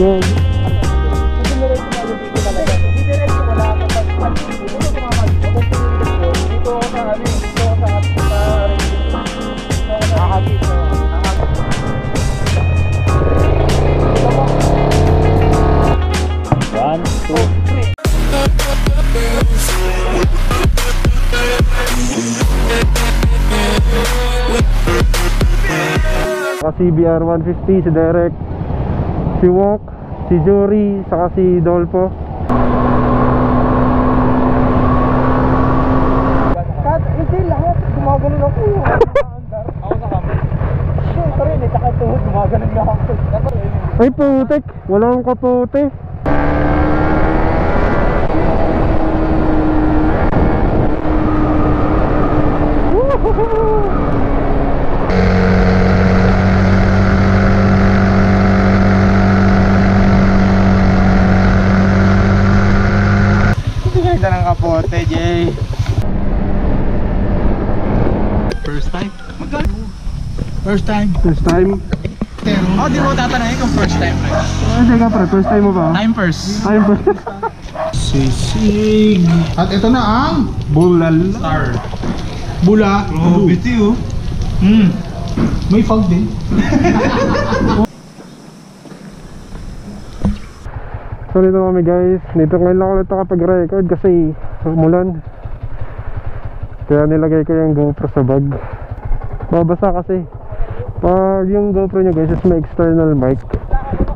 Yan. One, two, Saka si BR 150, si Derek, si Wok, si Jory, saka si Dolpo. Kat, hindi lahat. Gumaganon ako. Ako sa. Ito rin, eh. Saka tuhod, gumaganon na ako. Ay putik, walang kapote. Ganda kapote, Jay. First time? Magkano? First time. First time? Oh, di mo tatanungin kung first time. Ah, teka pre, first time mo ba? Time first. Time first. Sisig. At ito na ang Bulal. star. Bula. Oh, biti oh. Hmm. May fog din. So dito kami guys, dito ngayon lang ulit ako kapag-record kasi umulan. Kaya nilagay ko yung GoPro sa bag. Babasa kasi. Pag yung GoPro nyo guys is may external mic.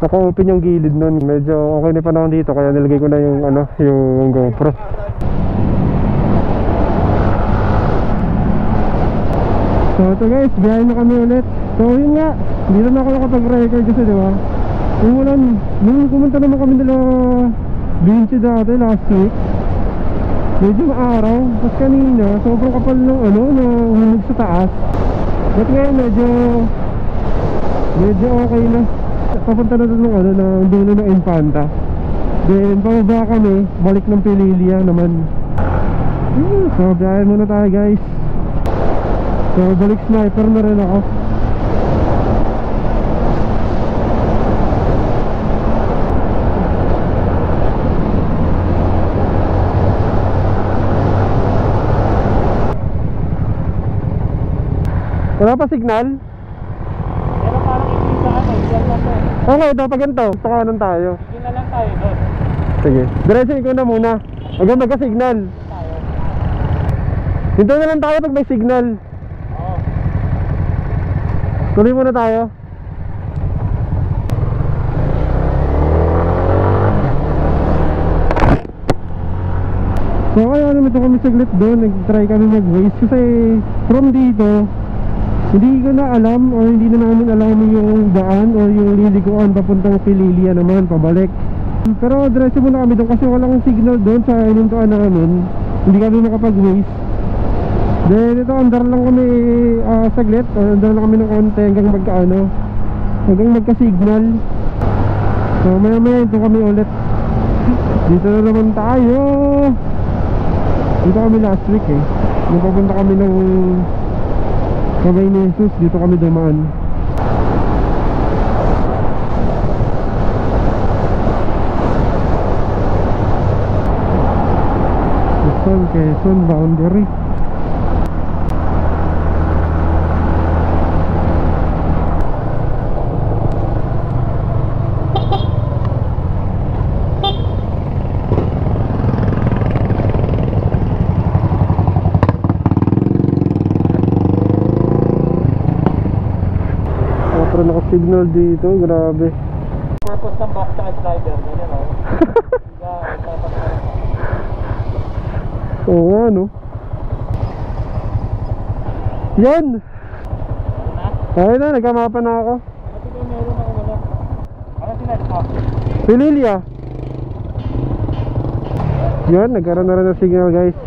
Naka-open yung gilid nun. Medyo okay na panahon dito kaya nilagay ko na yung ano, yung GoPro. So ito guys, biyahe na kami ulit. So yun nga, dito na ako nakapag-record kasi di ba? Umulan, nung pumunta naman kami nila Vinci dati last week Medyo maaraw, tapos kanina sobrang kapal ng ano, ng hulog sa taas. But ngayon medyo Medyo okay na. Papunta na doon ng ano, ng dulo ng Infanta. Then pababa kami, balik ng Pililia naman. So biyahe muna tayo guys. So balik sniper na rin ako Wala pa signal? Pero parang hindi sa ano, diyan lang to. Okay, ito pag ganito, tukanan tayo. Sige na lang tayo doon. Sige, diretso ko na muna. Hanggang magka-signal. Tayo. Dito na lang tayo pag may signal. Oo. Tuloy muna tayo. So kaya naman ito kami saglit doon, nag-try kami mag-waste kasi from dito, hindi ko na alam or hindi na namin alam yung daan or yung liliguan papuntang Pililia naman, pabalik. Pero diretso muna kami doon kasi walang signal doon sa inintuan namin. Hindi kami makapag-waste. Then ito, andar lang kami ah, saglit, or andar lang kami ng konti hanggang magkaano, hanggang magka-signal. So maya maya ito kami ulit. Dito na naman tayo. Dito kami last week eh. Nung kami ng Kabay ni Jesus, dito kami dumaan. Quezon, Quezon, boundary. Ah, pero naka-signal dito, grabe. Purpose ng box sa slider, ganyan o. Ipapasok. Oo nga, no? Yan! Okay na, nagkamapa na ako. Oh. Pililia! Yan, nagkaroon na rin ng signal guys.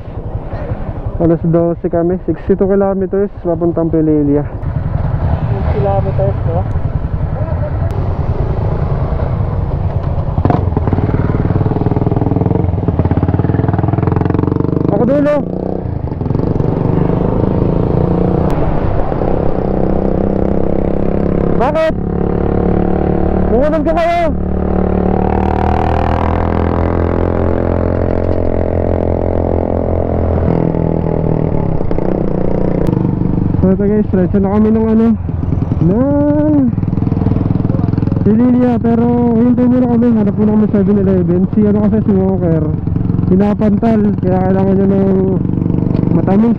Alas 12 kami, 62 kilometers, papuntang Pililia. 6 kilometers, no? Ako dulo! Bakit? Kukunan ko kayo! So ito guys, diretso na kami ng ano ng Pililia pero hintay muna kami hanap muna kami 7-Eleven si ano kasi si Walker pinapantal kaya kailangan niya ng matamis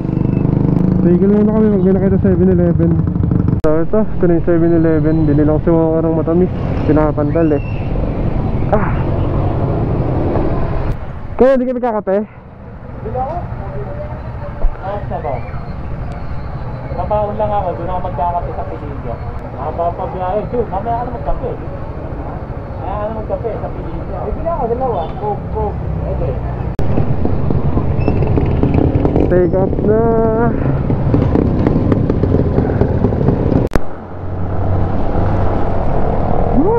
so igil muna kami pag may nakita 7-Eleven so ito, ito na yung 7-Eleven binili ko si Walker ng matamis pinapantal eh ah kaya hindi kami kakape Ayos na ba? Papaon lang ako, doon ako magkakape sa Pililya. Nakapapabiyahe, dude, mamaya ka na magkape. Mamaya ka na magkape sa Pililya. Eh, bila ako, dalawa. Coke, Coke. Okay. take up na oh,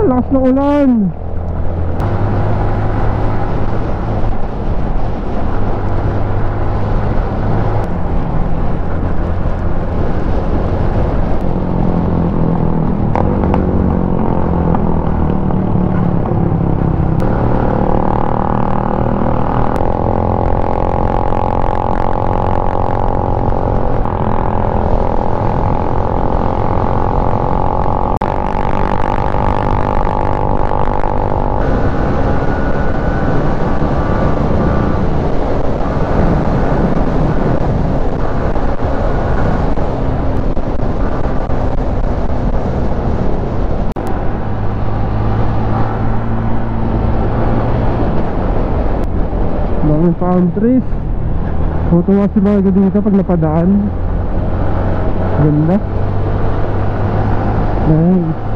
lakas ng ulan Trees Tutuwa si Margo dito pag napadaan. Ganda. Nice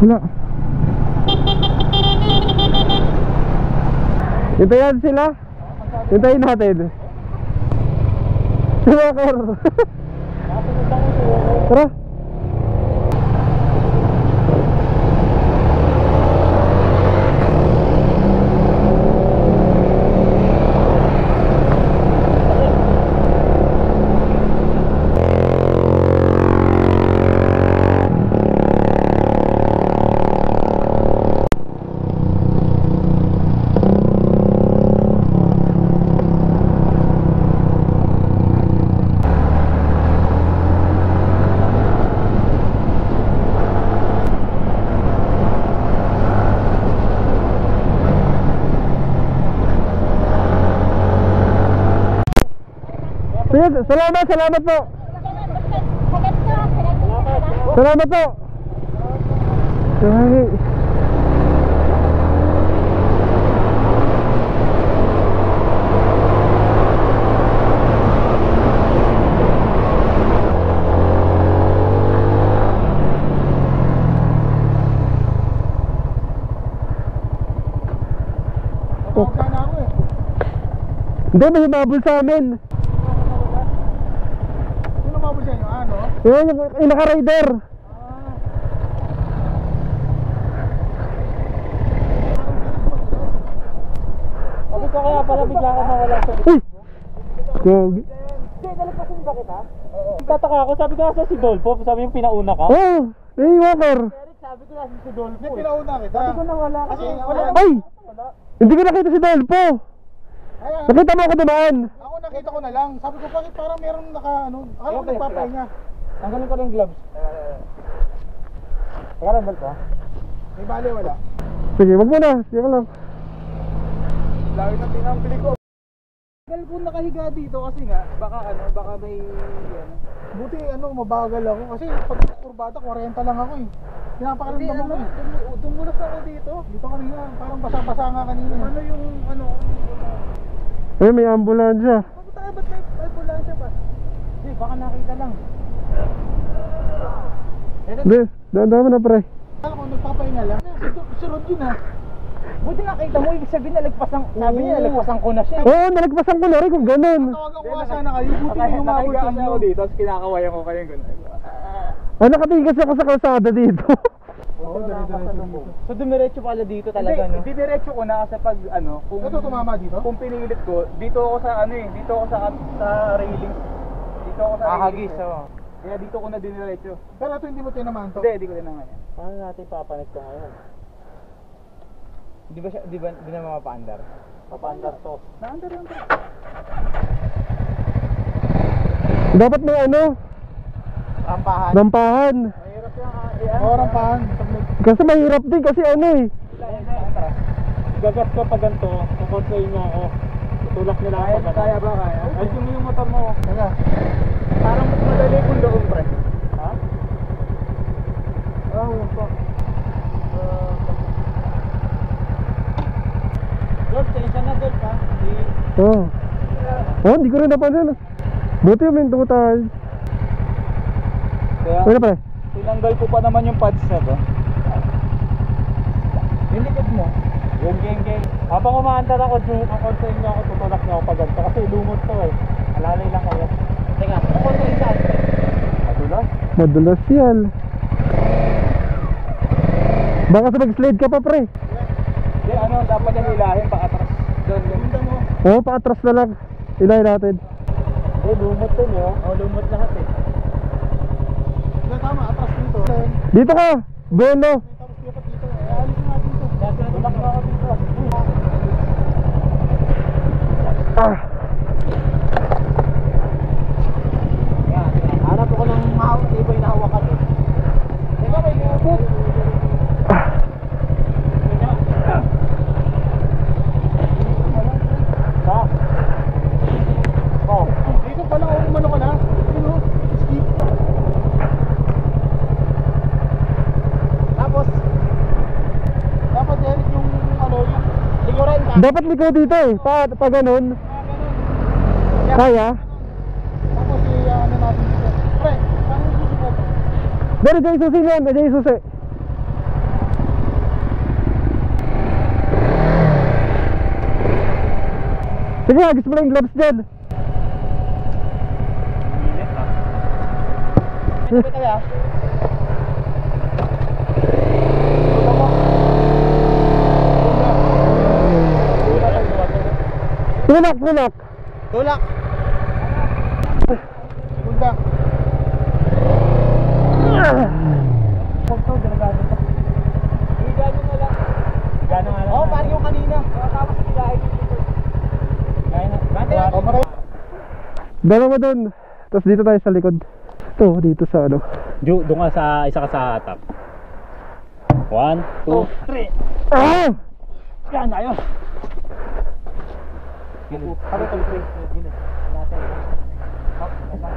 Wala. Hintayin sila. Hintayin natin Si Walker Tara Sige, salamat, salamat po Salamat po eh. Hindi, may humabol sa amin Sino mabul sa inyo? Ano? Yun, yung, naka-rider Sabi ko kaya pala bigla ka nawala sa... Uy! Gogi Hindi, nalagpasin ba kita? Tataka ako, sabi ko nasa si Dolpo, sabi yung pinauna ka. Oh! Hey, Walker! Eric, sabi ko nasa si Dolpo. Hindi, eh. pinauna kita. Sabi ko nawala ka. Kasi wala. Ay! Hindi ko nakita si! Ayan, Nakita mo ako dumaan! ako Kakita ko na lang. Sabi ko, bakit parang meron naka, ano, akala ko nagpapahinga. Tanggalin ko yung gloves. Teka lang, bal ko. May bali wala. Sige, wag mo na. Sige lang. Lagi na pinambili ko. Tagal po nakahiga dito kasi nga, baka ano, baka may ano. Buti ano, mabagal ako. Kasi pag kurbata, 40 lang ako eh. Hindi Pinapakaramdam ano, ako eh. dumu- dumulas ako dito. Dito kanina, parang basa-basa nga kanina. eh. Ano yung ano, Eh, may ambulansya. Bakit tayo ba't may ambulansya pa? Hindi, baka nakita lang. Hindi, daan mo na pre. Akala ko nagpapahinga lang. Si, si Rod yun ah. Buti nakita mo, ibig sabihin nalagpasan, sabi niya Oo. nalagpasan ko na siya. Oo, nalagpasan ko na rin kung ganun. Tawagan ko nga sana kayo. Buti may umabot sa inyo. dito, tapos kinakawayan ko kayo gano'n. Ah, nakatingin kasi ako sa kalsada dito. Oo, dire-diretso dito. So dumiretso pala dito talaga, no? Hindi, diretso ko na kasi pag ano, kung Ito tumama dito? kung pinilit ko, dito ako sa ano eh, dito ako sa sa railing. Dito ako sa Ahagis, railing. Kaya dito ko na diniretso. Pero ito hindi mo tinamaan to. Hindi, hindi ko din naman yan. Paano natin papanik to ngayon? Di ba siya, di ba, di na mapaandar? Papaandar to. Naandar yan to. Dapat may ano, Rampahan. rampahan. Mahirap yan. ah, ano? Oo, rampahan. Kasi mahirap din kasi ano eh. Gagas ko pa ganito, kukonsayin niyo ako. Tutulak nila ako pag Kaya ba kaya? Ay, mo yung motor mo. Teka. Parang mas madali kung doon, pre. Ha? Oh, po. Dol, sa isa na dol pa. Oo. Oh. oh, hindi ko rin napansin. Buti yung minto tayo. Kaya, Ano pre? tinanggal ko pa naman yung pads na to. Yung likod mo. Yung geng geng. Habang umaandar ako, kukonsayin niyo ako, tutulak niyo ako pag ganito. Kasi lumot to eh. Alalay lang kayo. Teka, kukonsayin saan? Madulas? Madulas yan. Baka sa mag-slide ka pa pre. Hindi, ano, dapat yung ilahin, pakatras. Doon, mo. Oo, oh, paatras na lang. Ilay natin. Eh, lumot to niyo. Oh, lumot lahat eh. Hindi, tama. Atras dito. Dito ka. Bueno. tapos dapat dito. Eh, alisin natin ito. Tulak na ako dito. Ah. Yan, yan. Hanap ako ng mahawak, iba'y nahawakan eh. Teka, may lumot. Ha? Oh. Dito pala, oh, umano ka na. Yun, oh. Skip. Tapos, Dapat Derek yung, ano, yung likuran ka. Dapat liko dito eh. Pa, pa ganun. Kaya? Tapos, i- ano natin dito. Pre, paano yung susunod? Pero dyan yung susi niyan. Dyan yung susi. Sige, agis mo lang yung gloves dyan. Pwede ba kaya? Tulak, tulak. Tulak! Bunda. Huwag to, ginagano to. Gano na lang. Gano nga lang. Oo, parang yung kanina. Tapos biyahe dito. Gaya na. Bante Oh, maray. Dalawa doon. Tapos dito tayo sa likod. Ito, dito sa ano. Ju, doon ka sa, isa ka sa top. One, two, three. Ah! Yan, ayos. Ano ito, pre? Natin. Up, up.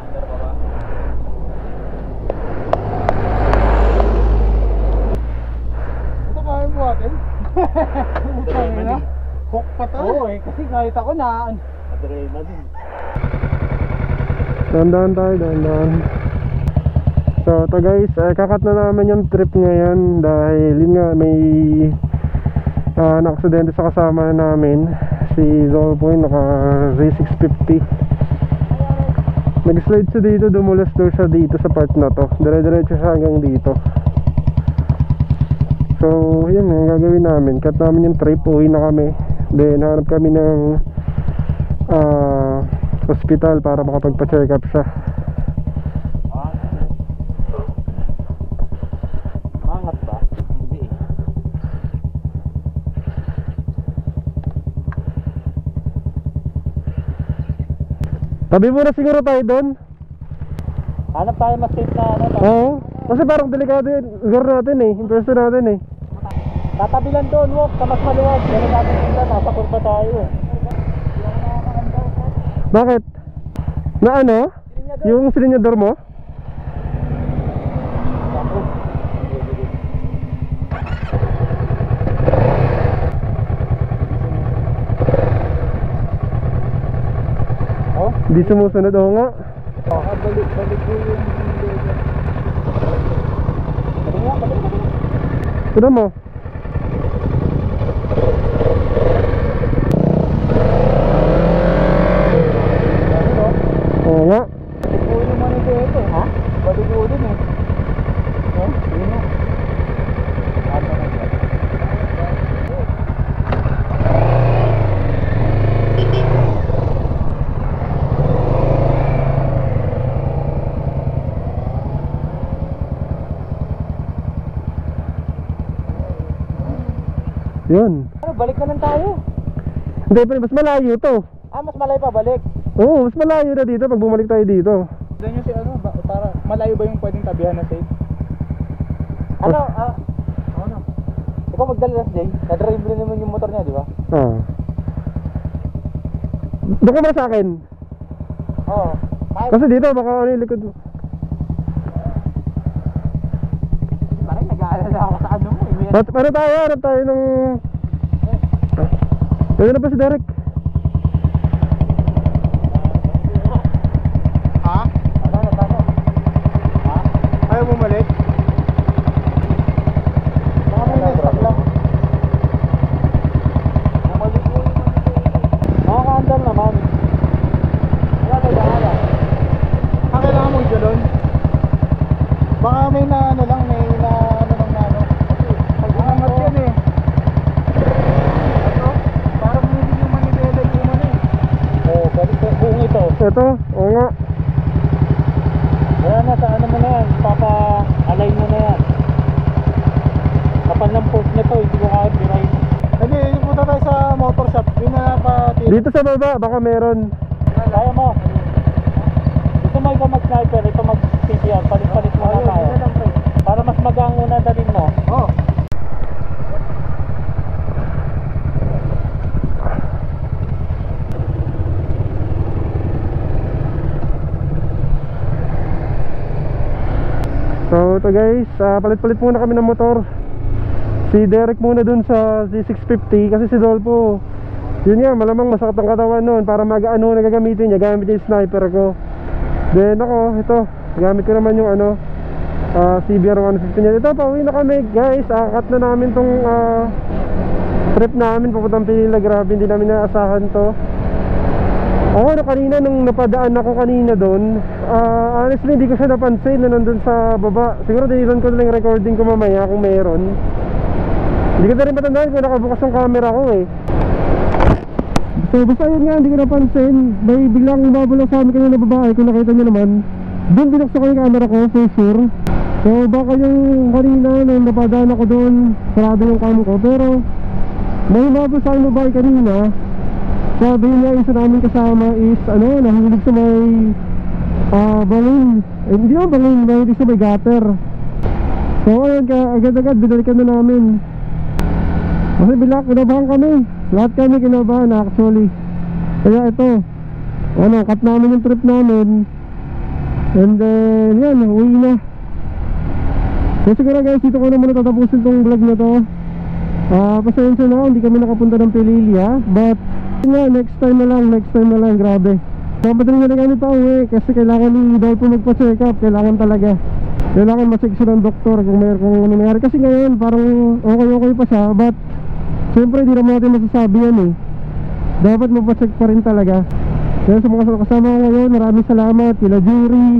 Under ba ba? Ito kaya mo atin? Utang na. Hook pa to. Oo eh, kasi kahit ako na... Adrenaline. Dandan tayo, dandan. So, to guys, eh, kakat na naman yung trip ngayon dahil yun nga, may uh, nakaksidente sa kasama namin. Si Zolpo yung naka Z650. Nag-slide siya dito, dumulas daw siya dito sa part na to. Dire-diretso siya hanggang dito. So, yun ang gagawin namin. Cut namin yung trip, uwi na kami. Then, hanap kami ng ah hospital para makapagpa-check up siya. Mangat ba? Hindi eh. Tabi muna siguro tayo doon. Hanap tayo mas safe na ano. ta- Oo. Kasi parang delikado yung lugar natin eh. Pwesto natin eh. Tatabi lang doon, walk, sa mas maluwag. Ganun natin punta, nasa kurba tayo. eh. Bakit? Na ano? Yung silinyador mo? Oh? Hindi sumusunod. Oo nga. Baka balik, balik ko yung. Tignan mo. Ano? Oo nga. Balik ko yung manito ito. Ha? Balik ko din eh. Oh, yun na. Ano na yan? Yun. Ano, balik na lang tayo. Hindi pa mas malayo to. Ah, mas malay pa balik. Oo, mas malayo na dito pag bumalik tayo dito. Doon yung si ano, ba, para malayo ba yung pwedeng tabihan na safe? Ano, ah, ano? Ikaw magdala Jay. Na-drive rin naman yung motor niya, di ba? Oo. Doon ka ba sa akin? Oo. Kahit Kasi dito baka ano yung likod mo. parang nag-aalala ako sa ano mo. ano tayo? Ano tayo nung... Ayun na pa si Derek. Ha? Ha? Ayaw bumalik? Baka may na-stop lang. Bumalik mo yung Nakaka-andal naman. Wala na bahala. Ang kailangan mong jalon? Baka may na ano lang, may na ano lang na ano. Pag umangat yan eh. Ano? Parang hindi yung manibela yung ano eh. Oo, balik ko. Buong ito. Ito, oo nga. Wala na, sa ano mo na yan. Papa-align mo na yan. Kapal ng fork nito, hindi ko kaya birahin. Hindi, yung punta tayo sa motor shop. Yun na pa Dito sa baba, baka meron. Kaya mo. Ito ikaw mag-sniper, ito mag-CPR. Palit-palit mo na tayo. Para mas magang una dalhin mo. Oh. So guys, ah, palit-palit muna kami ng motor. Si Derek muna dun sa Z650 kasi si Dolpo, yun nga, malamang masakit ang katawan nun para mag-ano na gagamitin niya, gamit niya yung sniper ko. Then ako, ito, gamit ko naman yung ano, ah, CBR 150 niya. Ito, pauwi na kami guys, akat na namin tong ah, trip namin papuntang Pilila, grabe, hindi namin naasahan to. Ako ano kanina nung napadaan ako kanina doon, ah, honestly hindi ko siya napansin na nandun sa baba. Siguro dinilan ko na lang recording ko mamaya kung meron. Hindi ko na rin matandaan kung nakabukas yung camera ko eh. So basta yun nga, hindi ko napansin. May biglang umabulong sa amin kanina babae, kung nakita nyo naman. Doon binuksan ko yung camera ko, for sure. So baka yung kanina nung napadaan ako doon, sarado yung cam ko. Pero may umabot sa akin babae kanina, sabi niya isa namin kasama is ano, nahilig sa may ah balloon. Eh, hindi naman balloon, nahilig sa may gutter. So agad-agad binalikan na namin. Kasi bilak, kinabahan kami. Lahat kami kinabahan actually. Kaya ito, ano, cut namin yung trip namin. And then, yan, uwi na. So siguro guys, dito ko na muna tatapusin tong vlog na to. Ah, pasensya na, hindi kami nakapunta ng Pililia. But, nga, next time na lang, next time na lang, grabe. Papadali na kami pa uwi kasi kailangan ni Dolph magpa-check up, kailangan talaga. Kailangan siya ng doktor kung may kung ano nangyari. Kasi ngayon, parang okay-okay pa siya, but Siyempre, di naman natin masasabi yan eh. Dapat mapacheck pa rin talaga. Kaya sa mga kasama ko ngayon, maraming salamat. Kila Jury,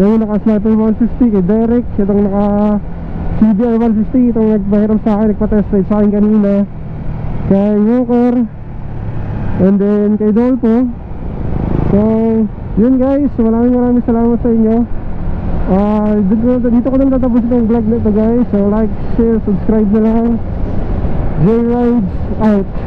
yung naka-sniper 150, kay Derek, itong naka CBR 150, itong nagpahiram sa akin, nagpa-test ride sa akin kanina. Kay Walker, and then kay Dolpo. So, yun guys, maraming maraming salamat sa inyo. Ah, dito, dito ko lang tatapos itong vlog na ito guys. So, like, share, subscribe na lang. J-Rides out.